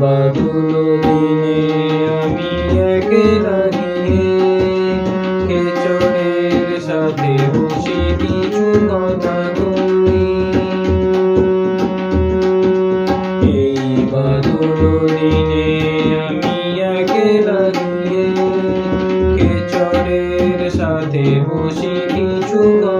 বাদুল দিনে আমি একলা নিয়ে কেচড়ের সাথে বসে কিছু কথা বলি। এই বাদুল দিনে আমি একলা নিয়ে কেচড়ের সাথে বসে কিছু কথা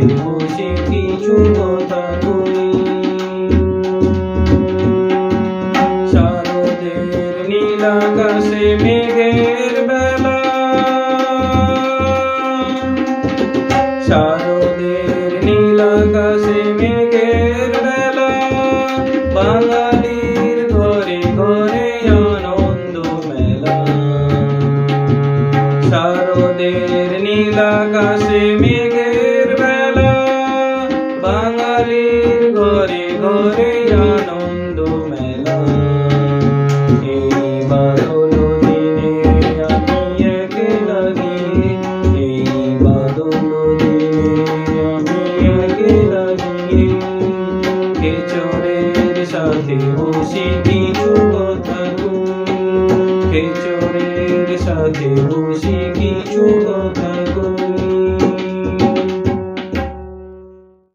বসে কিছু কথা কই শারদের নীল আকাশে মেঘের বেলা। শারদের নীল আকাশে মেঘের বেলা। বাঙালির ঘরে ঘরে আনন্দ মেলা। শারদের নীল আকাশে খেচরের সাথে বসে কিছু কথা খেচরের সাথে বসে কিছু কথা কই